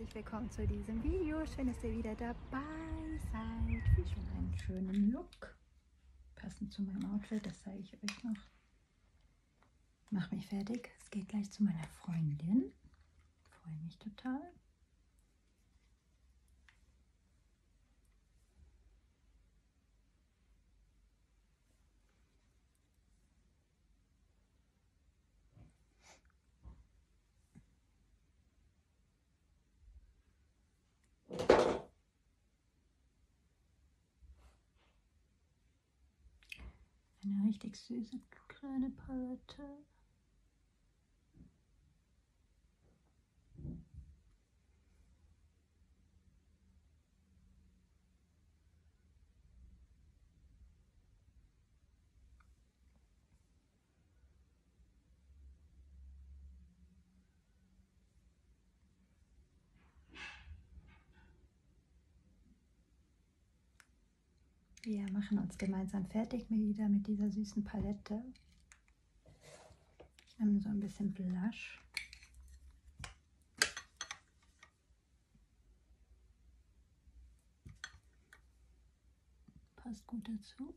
herzlich willkommen zu diesem Video. Schön, dass ihr wieder dabei seid. Ich schon einen schönen Look. Passend zu meinem Outfit, das zeige ich euch noch. Mach mich fertig. Es geht gleich zu meiner Freundin. Freue mich total. Eine richtig süße kleine Palette. Wir machen uns gemeinsam fertig wieder mit dieser süßen Palette. Ich nehme so ein bisschen Blush. Passt gut dazu.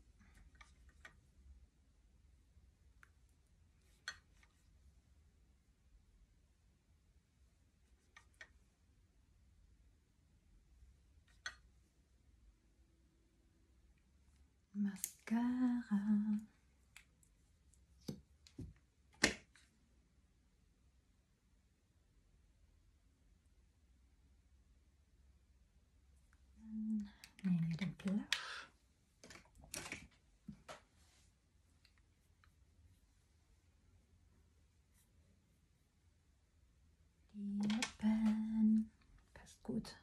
Mascara. Nehmen wir den Blush. Die Lippen. Passt gut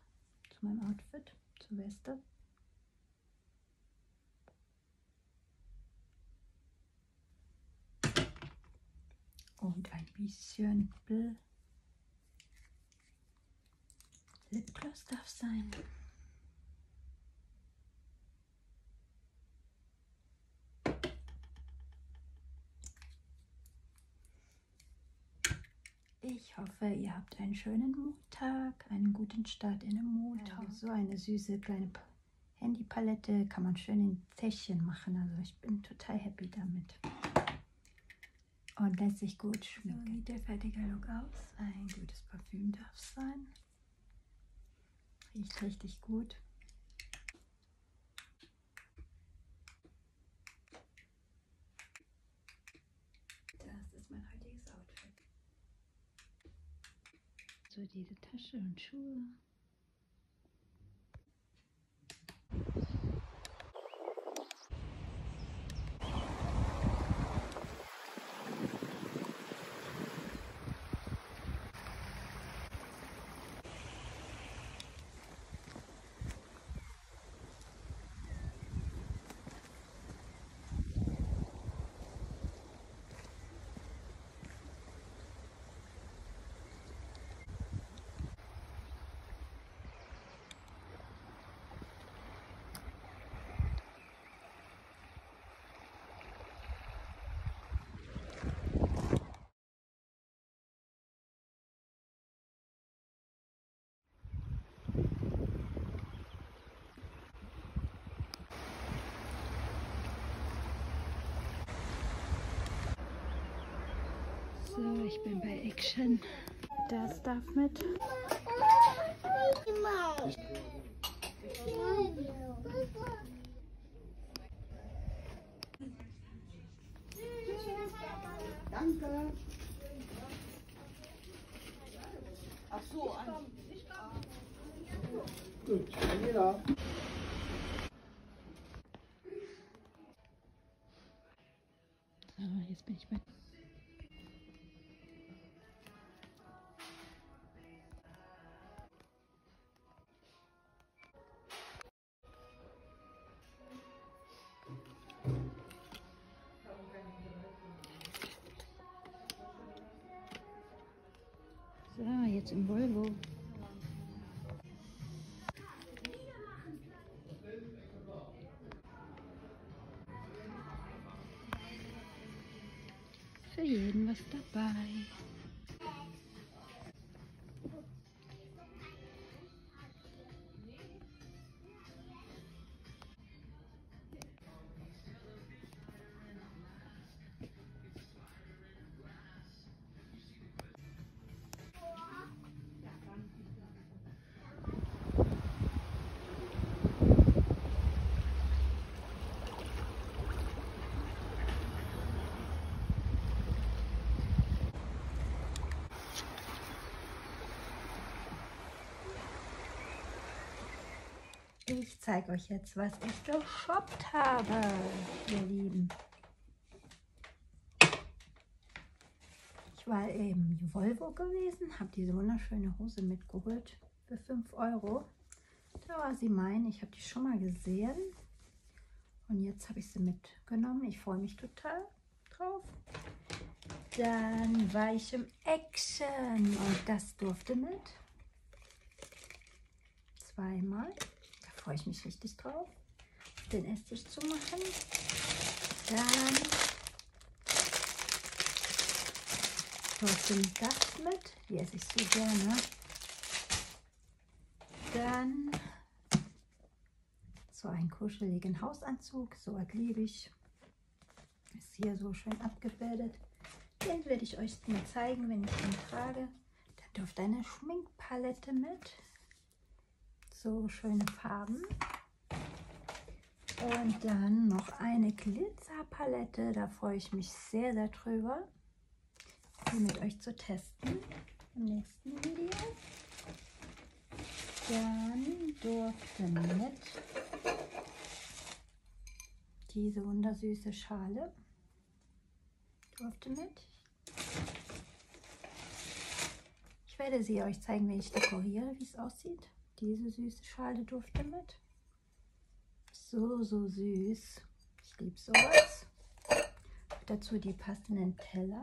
zu meinem Outfit, zur Weste. Und ein bisschen Lipgloss darf sein. Ich hoffe, ihr habt einen schönen Montag, einen guten Start in den Montag. Ja. So eine süße kleine Handypalette kann man schön in Täschchen machen. Also ich bin total happy damit und lässt sich gut schminken. So sieht der fertige Look aus. Ein gutes Parfüm darf es sein. Riecht richtig gut. Das ist mein heutiges Outfit. So diese Tasche und Schuhe. So, ich bin bei Action. Das darf mit. Danke. Ach so, Gut, jeder. So, jetzt bin ich bei So, jetzt Ich zeige euch jetzt, was ich geshoppt habe, ihr Lieben. Ich war eben Volvo gewesen, habe diese wunderschöne Hose mitgeholt für 5 Euro. Da war sie mein, ich habe die schon mal gesehen. Und jetzt habe ich sie mitgenommen. Ich freue mich total drauf. Dann war ich im Action und das durfte mit. Zweimal. Freue ich mich richtig drauf, den Esstisch zu machen. Dann durfte das mit. Die esse ich so gerne. Dann so einen kuscheligen Hausanzug. So liebe ich. Ist hier so schön abgebildet. Den werde ich euch mal zeigen, wenn ich ihn trage. Da durfte eine Schminkpalette mit. So schöne Farben. Und dann noch eine Glitzerpalette. Da freue ich mich sehr, sehr drüber, die mit euch zu testen im nächsten Video. Dann durfte mit diese wundersüße Schale durfte mit. Ich werde sie euch zeigen, wenn ich dekoriere, wie es aussieht. Diese süße Schale durfte mit. So, so süß. Ich liebe sowas. Dazu die passenden Teller.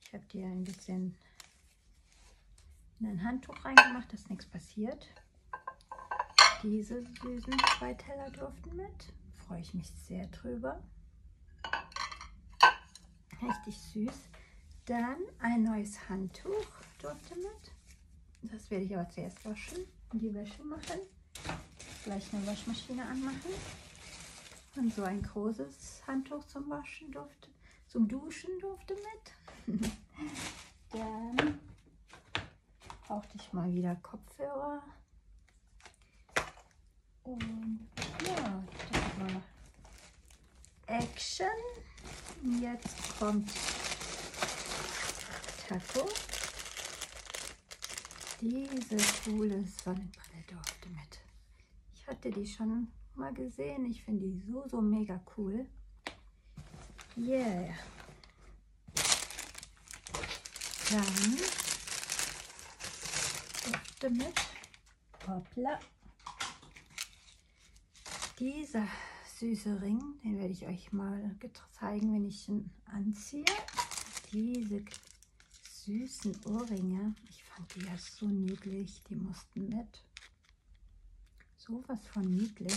Ich habe dir ein bisschen in ein Handtuch reingemacht, dass nichts passiert. Diese süßen zwei Teller durften mit. Freue ich mich sehr drüber. Richtig süß. Dann ein neues Handtuch durfte mit. Das werde ich aber zuerst waschen und die Wäsche machen. Gleich eine Waschmaschine anmachen. Und so ein großes Handtuch zum Waschen durfte, zum Duschen durfte mit. Dann brauchte ich mal wieder Kopfhörer. Und ja, das war Action. Jetzt kommt Taco. Diese coole Sonnenbrille durfte mit. Ich hatte die schon mal gesehen. Ich finde die so, so mega cool. Yeah. Dann durfte mit. Hoppla. Dieser süße Ring, den werde ich euch mal zeigen, wenn ich ihn anziehe. Diese süßen Ohrringe, ich fand die ja so niedlich, die mussten mit. Sowas von niedlich.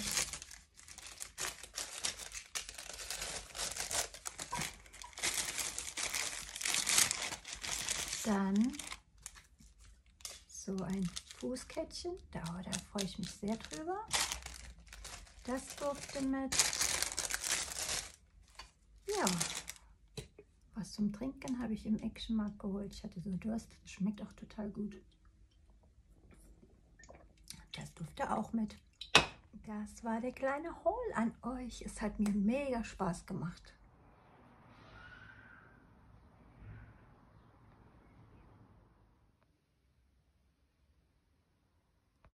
Dann so ein Fußkettchen, da, da freue ich mich sehr drüber. Das durfte mit. Ja, was zum Trinken habe ich im Actionmarkt geholt. Ich hatte so Durst. Schmeckt auch total gut. Das durfte auch mit. Das war der kleine Haul an euch. Es hat mir mega Spaß gemacht.